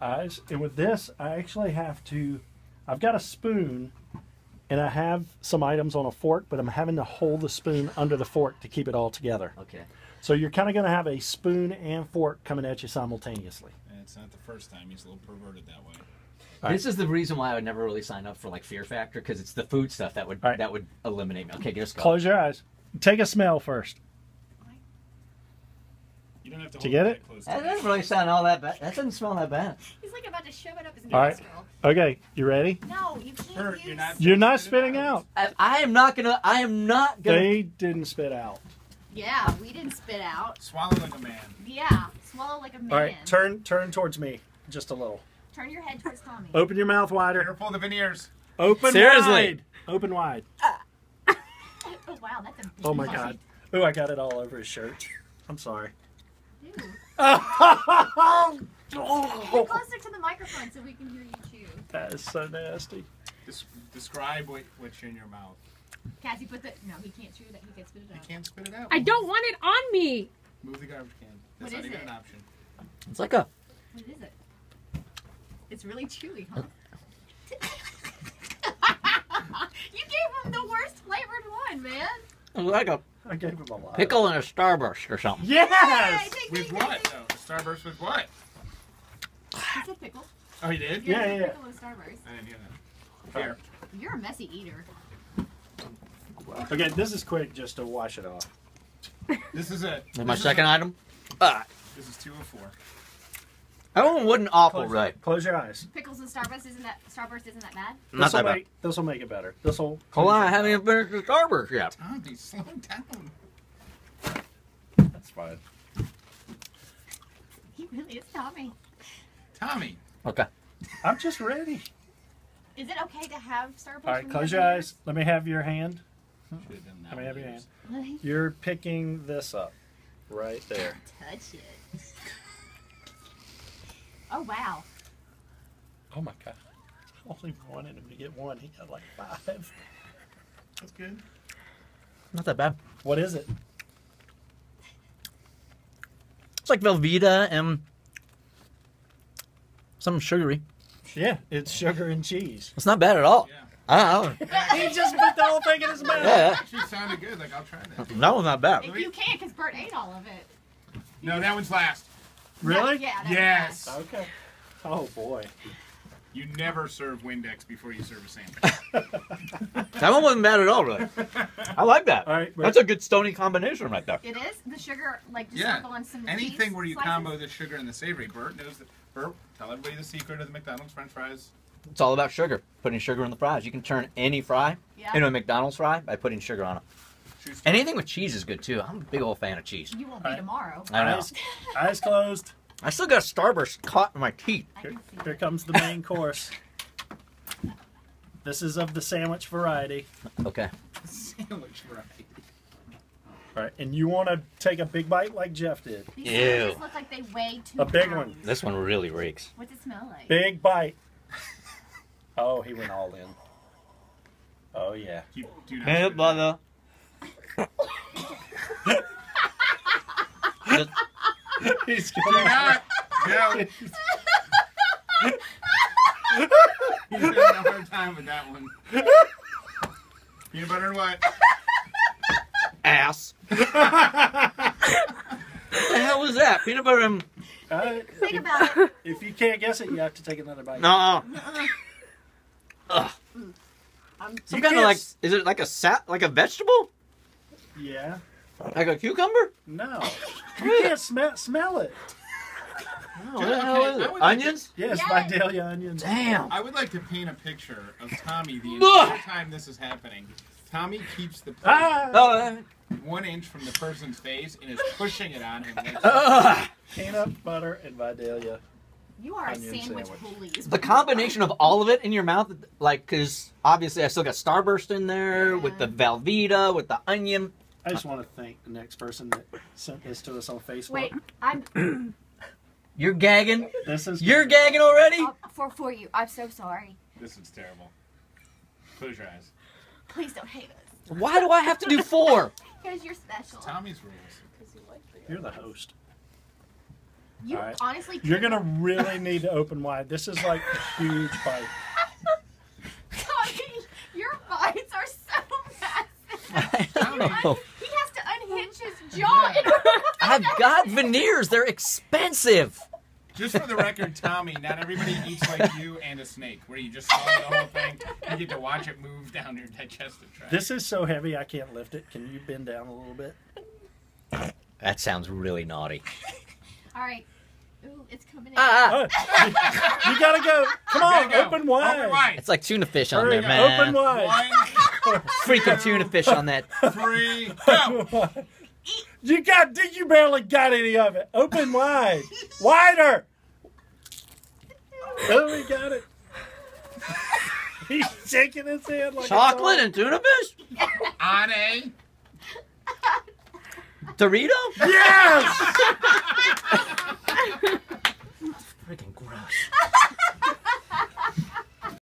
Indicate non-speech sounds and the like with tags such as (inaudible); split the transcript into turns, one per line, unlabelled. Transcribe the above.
eyes. And with this, I actually have to. I've got a spoon, and I have some items on a fork, but I'm having to hold the spoon under the fork to keep it all together.
Okay.
So you're kind of going to have a spoon and fork coming at you simultaneously.
And it's not the first time he's a little perverted that way.
All
This is the reason why I would never really sign up for like Fear Factor because it's the food stuff that would
All right.
that would eliminate me. Okay, just go.
Close your eyes. Take a smell first.
You don't have to
To get it?
That doesn't really sound all that bad. That doesn't smell that bad.
He's like about to shove it up his
All right.
nostril.
Okay, you ready?
No, you can't
Bert,
use.
you're not-
You're not spitting
out.
out.
I, I am not gonna. I am not gonna.
They didn't spit out.
Yeah, we didn't spit out.
Swallow like a man.
Yeah, swallow like a man.
All right, turn turn towards me just a little.
Turn your head towards Tommy.
Open your mouth wider.
Careful of the veneers.
Open
Seriously.
wide. Open wide. (laughs)
Oh wow, that's a.
Oh my god. Oh, I got it all over his shirt. I'm sorry.
Ew.
oh,
Get (laughs) closer to the microphone so we can hear you chew.
that is so nasty.
Des- describe what, what's in your mouth.
Cassie, put the. No, he can't chew that. He can't spit it
You
out.
can't spit it out.
I don't want it on me.
Move the garbage can. That's
What
not
is
even
it?
an option.
It's like a.
What is it? It's really chewy, huh? (laughs) (laughs) you gave him the worst flavored one, man.
It's like a
I gave him a lot.
pickle and a starburst or something.
Hey,
Yes.
take,
With
take,
what?
take.
though? A Starburst with what?
He said pickle.
Oh, he did?
Yeah, yeah, yeah.
Pickle and Starburst.
I didn't hear that. Here.
You're a messy eater.
Okay, this is quick just to wash it off. (laughs)
This is it.
And my
This is
second
a-
item. Ah,
This is two of four.
That one wasn't awful,
Close,
right?
close your eyes.
Pickles and Starburst isn't that Starburst isn't that bad?
Not
This will
that bad.
make this will make it better. This will.
Hold on, I haven't even finished the starburst yet.
Tommy, slow down.
That's fine.
He really is Tommy.
Tommy.
Okay.
I'm just ready.
Is it okay to have Starburst?
All right,
when
close
you
your
have
eyes. Let me have your hand.
Should've done that
Let me have your
one.
hand.
beers?
You're picking this up, right there.
Touch it. Oh wow.
Oh my god! I (laughs) only wanted him to get one. He got like five.
That's good.
Not that bad.
What is it?
It's like Velveeta and something sugary.
Yeah, it's sugar and cheese.
It's not bad at all.
Yeah.
I don't know.
he just put the whole thing in his mouth.
Yeah,
Actually sounded good. Like, I'll try that.
that one's not bad.
If you can't, because Bert ate all of it.
No, that one's last.
Really?
Yeah. that's
Yes.
Okay. Oh boy.
You never serve Windex before you serve a sandwich. (laughs)
That one wasn't bad at all, really. I like that.
All right.
That's a good stony combination right there.
It is the sugar, like just
Yeah.
sprinkle on some
Anything
cheese
where you
slices.
combo the sugar and the savory. Bert knows that. Bert, tell everybody the secret of the McDonald's French fries.
It's all about sugar. Putting sugar in the fries. You can turn any fry
Yeah.
into a McDonald's fry by putting sugar on it.
Choose
Anything with cheese is good too. I'm a big old fan of cheese.
You won't be
Alright.
tomorrow.
I know.
Eyes, eyes closed.
I still got a Starburst caught in my teeth.
Here, here comes the main course. This is of the sandwich variety.
Okay.
sandwich variety.
All right, and you want to take a big bite like Jeff did.
These
Ew.
sandwiches look like they weigh two
A big
pounds.
one.
This one really reeks.
What's it smell like?
Big bite. Oh, he went all in. Oh yeah.
You do not.
Hey,
spit it
brother. Just- (laughs)
He's
Do
gonna.
not. (laughs) No. (laughs) He's having a hard time with that one. Peanut butter and what?
ass. what the hell was that? Peanut butter and
Uh,
Think
if,
about it.
if you can't guess it, you have to take another bite.
no. Ugh.
I'm
Some
You
kind of like, is it like a sat like a vegetable?
Yeah.
Like a cucumber?
No. (laughs) You can't smell smell it.
No, what the hell is it?
I would like
Onions?
Yes,
Yes.
Vidalia onions.
Damn.
I would like to paint a picture of Tommy the (laughs) entire time this is happening. Tommy keeps the plate
Ah!
Oh, uh,
one inch from the person's face and is pushing it on him. (laughs) Like,
ugh.
Peanut butter and Vidalia.
You are a
Onion
sandwich
sandwich.
police.
the combination of all of it in your mouth, like, because obviously I still got Starburst in there with the Velveeta, with the onion.
I just want to thank the next person that sent this to us on Facebook.
Wait, I'm (clears throat)
You're gagging.
This is
You're gagging already.
uh, for for you. I'm so sorry.
this is terrible. Close your eyes.
Please don't hate us
Why do I have to do four? (laughs)
because you're special.
Tommy's rules.
Because you like You're the host.
You
All right.
honestly.
You're gonna really need to open wide. This is like a huge bite. (laughs)
Tommy, your bites are so (laughs) massive.
I know.
He has to unhinge his jaw. in order to-
I've got veneers. They're expensive.
Just for the record, Tommy, not everybody eats like you and a snake, where you just swallow the whole thing. You get to watch it move down your digestive tract.
This is so heavy I can't lift it. Can you bend down a little bit?
That sounds really naughty.
All right. Ooh, it's coming in.
Ah,
Oh, you, you gotta go. Come on,
go.
open wide.
Open wide.
it's like tuna fish on
Hurry,
there, man.
Open wide.
One,
Freaking tuna fish on that.
three, go.
You got. Did you barely got any of it. Open wide. Wider. Oh, we got it. (laughs) He's shaking his head like
Chocolate
dog.
and tuna fish?
On a.
Dorito?
Yes.
Freaking gross. (laughs)